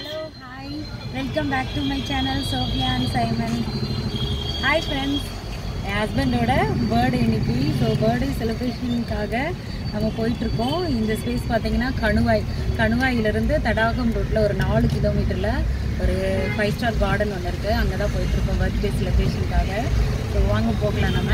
Hello hi welcome back to my channel Sofia and Simon hi friends என் ஹஸ்பண்டோட பேர்டு இன்னைக்கு. So bird செலிப்ரேஷனுக்காக நம்ம போயிட்டுருக்கோம். இந்த ஸ்பேஸ் பார்த்தீங்கன்னா கணுவாய். கணுவாயிலிருந்து தடாகம் ரோட்டில் ஒரு நாலு கிலோமீட்டரில் ஒரு ஃபைவ் ஸ்டார் கார்டன் ஒன்று இருக்குது அங்கே தான் போயிட்டுருக்கோம் பர்த்டே செலிப்ரேஷனுக்காக ஸோ வாங்க போகலாம் நம்ம.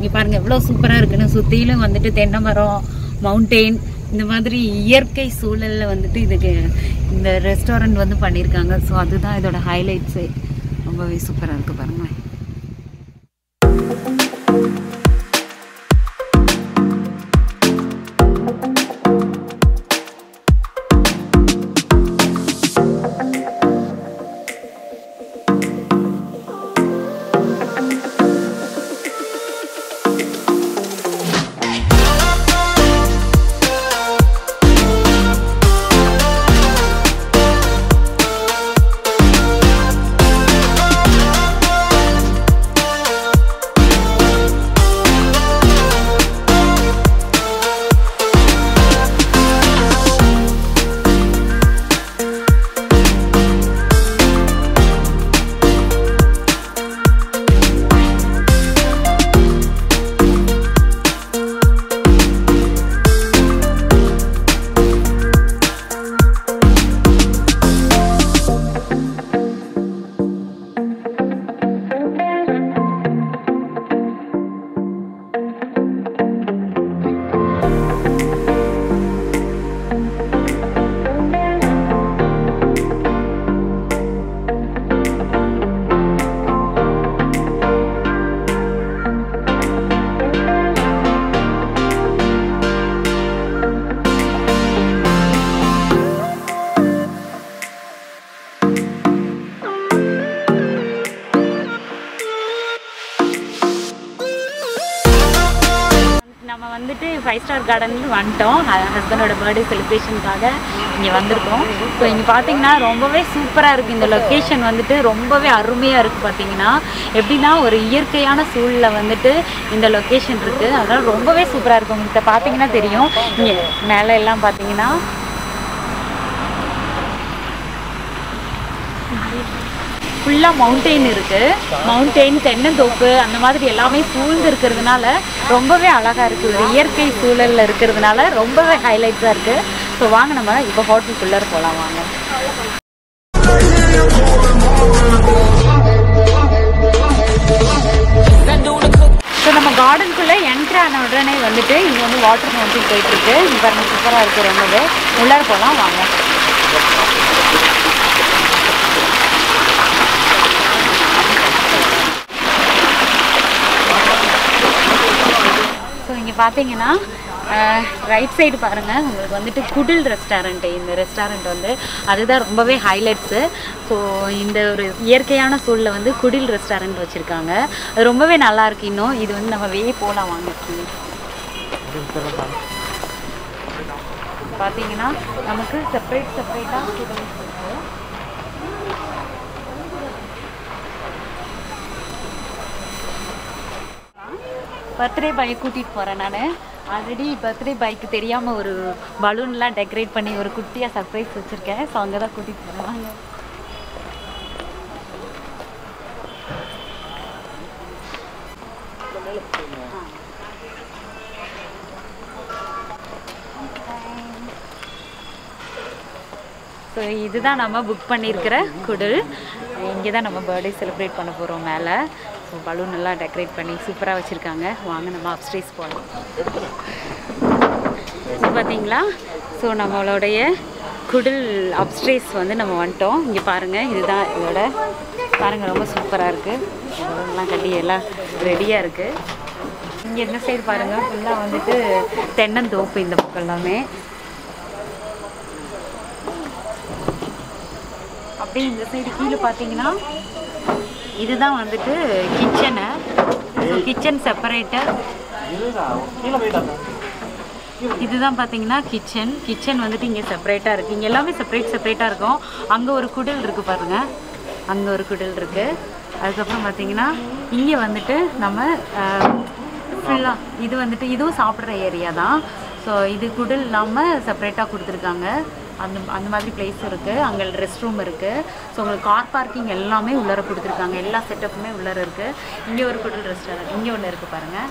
இங்கே பாருங்க எவ்வளோ சூப்பராக இருக்குன்னு. சுற்றிலும் வந்துட்டு தென்னை மரம் மவுண்டெயின் இந்த மாதிரி இயற்கை சூழலில் வந்துட்டு இதுக்கு இந்த ரெஸ்டாரண்ட் வந்து பண்ணியிருக்காங்க ஸோ அதுதான் இதோட ஹைலைட்ஸே ரொம்பவே சூப்பராக இருக்குது பாருங்களேன். ஃபைவ் ஸ்டார் கார்டனுக்கு வந்துட்டோம் ஹஸ்பண்டோட பர்த்டே செலிப்ரேஷனுக்காக இங்கே வந்திருக்கோம். ஸோ இங்கே பார்த்தீங்கன்னா ரொம்பவே சூப்பராக இருக்குது இந்த லொக்கேஷன் வந்துட்டு. ரொம்பவே அருமையாக இருக்குது பார்த்தீங்கன்னா எப்படின்னா ஒரு இயற்கையான சூழலில் வந்துட்டு இந்த லொக்கேஷன் இருக்குது அதனால் ரொம்பவே சூப்பராக இருக்கும் உங்கள்கிட்ட பார்த்தீங்கன்னா தெரியும். இங்கே மேலே எல்லாம் பார்த்தீங்கன்னா ஃபுல்லாக மவுண்டெயின் இருக்குது மவுண்டெயின் தென்னந்தோப்பு அந்த மாதிரி எல்லாமே சூழ்ந்து இருக்கிறதுனால ரொம்பவே அழகாக இருக்குது ஒரு இயற்கை சூழலில் இருக்கிறதுனால ரொம்பவே ஹைலைட்ஸாக இருக்குது ஸோ வாங்க நம்ம இப்போ ஹோட்டலுக்குள்ளே போகலாம் வாங்க. ஸோ நம்ம கார்டனுக்குள்ளே என்ட்ரு ஆன உடனே வந்துட்டு இங்கே வந்து வாட்டர் ஃபவுண்டன் போயிட்டுருக்கு இங்கே பாருங்க சூப்பராக இருக்குது ரொம்பவே. உள்ளே போகலாம் வாங்க ஸோ இங்கே பார்த்தீங்கன்னா ரைட் சைடு பாருங்கள் உங்களுக்கு வந்துட்டு குடில் ரெஸ்டாரண்ட்டு இந்த ரெஸ்டாரண்ட் வந்து அதுதான் ரொம்பவே ஹைலைட்ஸு ஸோ இந்த ஒரு இயற்கையான சூழலில் வந்து குடில் ரெஸ்டாரண்ட் வச்சுருக்காங்க. அது ரொம்பவே நல்லாயிருக்கு இன்னும். இது வந்து நம்ம வெளியே போகலாம் வாங்கிருக்கீங்க பார்த்தீங்கன்னா நமக்கு செப்பரேட் செப்பரேட்டாக இருக்குது பர்த்டே பாய் கூட்டிகிட்டு போகிறேன் நான். ஆல்ரெடி பர்த்டே பாய்க்கு தெரியாமல் ஒரு பலூன்லாம் டெக்கரேட் பண்ணி ஒரு குட்டியாக சர்ப்ரைஸ் வச்சுருக்கேன். ஸோ அங்கே தான் கூட்டிகிட்டு போகிறேன் ஸோ இதுதான் நம்ம புக் பண்ணியிருக்கிற குடில். இங்கே தான் நம்ம பர்த்டே செலிப்ரேட் பண்ண போகிறோம் மேலே. ஸோ பலூன் எல்லாம் டெக்கரேட் பண்ணி சூப்பராக வச்சுருக்காங்க. வாங்க நம்ம அப்ஸ்டேஸ் போகலாம் ஸோ பார்த்தீங்களா? ஸோ நம்மளுடைய குடில் அப்ஸ்ட்ரேஸ் வந்து நம்ம வந்துட்டோம். இங்கே பாருங்கள் இதுதான் இதோட பாருங்கள் ரொம்ப சூப்பராக இருக்குது எல்லாம் கட்டி எல்லாம் ரெடியாக இருக்குது இங்கே இந்த சைடு பாருங்கள் ஃபுல்லாக வந்துட்டு தென்னந்தோப்பு இந்த பக்கம் எல்லாமே. அப்படியே இந்த சைடு கீழே பார்த்தீங்கன்னா இதுதான் வந்துட்டு கிச்சனு கிச்சன் செப்பரேட்டர் இதுதான் பார்த்தீங்கன்னா கிச்சன் கிச்சன் வந்துட்டு இங்கே செப்பரேட்டாக இருக்குது இங்கே எல்லாமே செப்பரேட் செப்பரேட்டாக இருக்கும். அங்கே ஒரு குடில் இருக்குது பாருங்கள் அங்கே ஒரு குடில் இருக்குது அதுக்கப்புறம் பார்த்தீங்கன்னா இங்கே வந்துட்டு நம்ம ஃபுல்லாக இது வந்துட்டு இதுவும் சாப்பிட்ற ஏரியா தான். ஸோ இது குடில் இல்லாமல் செப்பரேட்டாக கொடுத்துருக்காங்க. அந்த அந்த மாதிரி பிளேஸ் இருக்குது அங்கே ரெஸ்ட் ரூம் இருக்குது ஸோ உங்களுக்கு கார் பார்க்கிங் எல்லாமே உள்ளர கொடுத்துருக்காங்க. எல்லா செட்டப்புமே உள்ளார இருக்குது இங்கே ஒரு ஹோட்டல் ரெஸ்டாரண்ட் இங்கே ஒன்று இருக்குது பாருங்கள்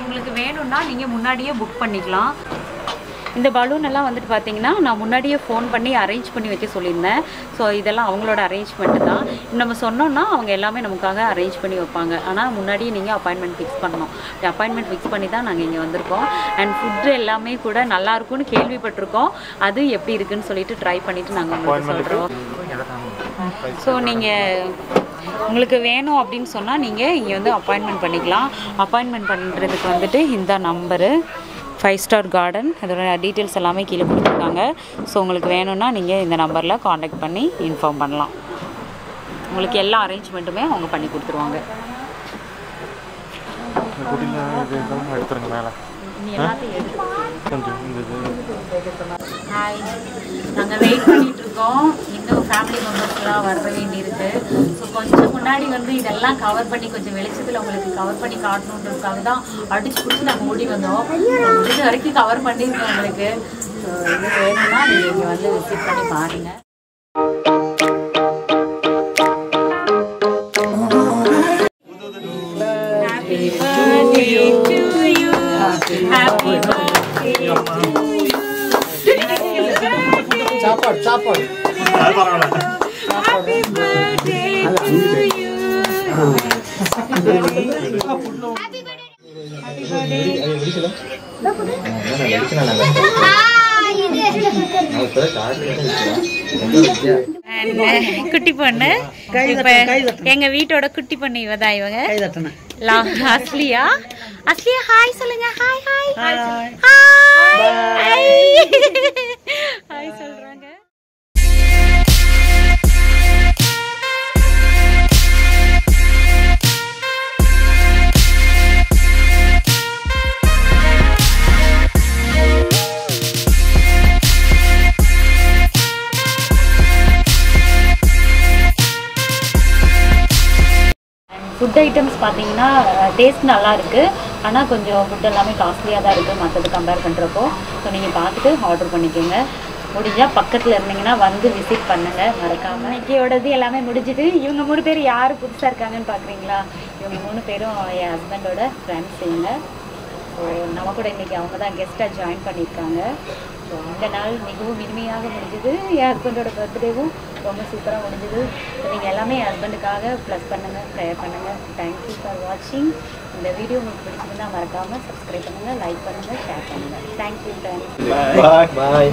உங்களுக்கு வேணும்னா நீங்கள் முன்னாடியே புக் பண்ணிக்கலாம். இந்த பலூன் எல்லாம் வந்துட்டு பார்த்தீங்கன்னா நான் முன்னாடியே ஃபோன் பண்ணி அரேஞ்ச் பண்ணி வைக்க சொல்லியிருந்தேன். ஸோ இதெல்லாம் அவங்களோட அரேஞ்ச்மெண்ட்டு தான். நம்ம சொன்னோம்னா அவங்க எல்லாமே நமக்காக அரேஞ்ச் பண்ணி வைப்பாங்க. ஆனால் முன்னாடியே நீங்கள் அப்பாயின்மெண்ட் ஃபிக்ஸ் பண்ணணும். அப்பாயின்மெண்ட் ஃபிக்ஸ் பண்ணி தான் நாங்கள் இங்கே வந்திருக்கோம். அண்ட் ஃபுட்டு எல்லாமே கூட நல்லா இருக்கும்னு கேள்விப்பட்டிருக்கோம். அது எப்படி இருக்குன்னு சொல்லிட்டு ட்ரை பண்ணிவிட்டு நாங்கள் உங்களுக்கு சொல்கிறோம் ஸோ நீங்கள் உங்களுக்கு வேணும் அப்படின்னு சொன்னால் நீங்கள் இங்கே வந்து அப்பாயின்மெண்ட் பண்ணிக்கலாம். அப்பாயின்மெண்ட் பண்ணுறதுக்கு வந்துட்டு இந்த நம்பரு ஃபைவ் ஸ்டார் கார்டன் அதோட டீட்டெயில்ஸ் எல்லாமே கீழே கொடுத்துருக்காங்க. ஸோ உங்களுக்கு வேணும்னா நீங்கள் இந்த நம்பரில் காண்டாக்ட் பண்ணி இன்ஃபார்ம் பண்ணலாம். உங்களுக்கு எல்லா அரேஞ்ச்மெண்ட்டுமே அவங்க பண்ணி கொடுத்துருவாங்க. ஹாய் நாங்கள் வெயிட் பண்ணிட்டு இருக்கோம். இன்னும் ஃபேமிலி மெம்பர்ஸ்லாம் வர வேண்டியிருக்கு. ஸோ கொஞ்சம் முன்னாடி வந்து இதெல்லாம் கவர் பண்ணி கொஞ்சம் வெளிச்சத்தில் உங்களுக்கு கவர் பண்ணி காட்டணுன்றதுக்காக தான் அடிச்சு பிடிச்சி நாங்கள் ஓடி வந்தோம். முடிஞ்ச வரைக்கும் கவர் பண்ணியிருக்கோம் உங்களுக்கு. இது வேணும்னா நீங்கள் இங்கே வந்து விசிட் பண்ணி பாருங்கள் சாப்பாடு. சாப்பாடு. குட்டி பொண்ணு. இப்ப எங்க வீட்டோட குட்டி பொண்ணு இவதான் இவங்க. அஸ்லியா. அஸ்லியா ஹாய் சொல்லுங்க. Hi hi. ஹாய் ஹாய் சொல்றாங்க. ஃபுட் ஐட்டம்ஸ் பார்த்தீங்கன்னா டேஸ்ட் நல்லா இருக்குது ஆனால் கொஞ்சம் ஃபுட் எல்லாமே காஸ்ட்லியாக தான் இருக்குது மற்றது கம்பேர் பண்ணுறப்போ ஸோ நீங்கள் பார்த்துட்டு ஆர்டர் பண்ணிக்கோங்க. முடிஞ்சால் பக்கத்தில் இருந்தீங்கன்னா வந்து விசிட் பண்ணுங்கள் மறக்காமல் இன்னைக்கியோடது எல்லாமே முடிஞ்சுது இவங்க மூணு பேர் யார் புதுசாக இருக்காங்கன்னு பார்க்குறீங்களா இவங்க மூணு பேரும் என் ஹஸ்பண்டோட ஃப்ரெண்ட்ஸ் இவங்க. ஸோ நம்ம கூட இன்றைக்கி அவங்க தான் கெஸ்ட்டாக ஜாயின் பண்ணியிருக்காங்க. ஸோ இந்த நாள் மிகவும் இனிமையாக முடிஞ்சுது. என் ஹஸ்பண்டோட பர்த்டேவும் ரொம்ப சூப்பராக முடிஞ்சுது. ஸோ நீங்கள் எல்லாமே என் ஹஸ்பண்டுக்காக ப்ளஸ் பண்ணுங்கள் ப்ரேயர் பண்ணுங்கள் தேங்க்யூ ஃபார் வாட்சிங் இந்த வீடியோ உங்களுக்கு பிடிச்சிருந்தா மறக்காமல் சப்ஸ்கிரைப் பண்ணுங்கள் லைக் பண்ணுங்கள் ஷேர் பண்ணுங்கள் தேங்க்யூ ஃப்ரெண்ட்ஸ் பாய் பாய்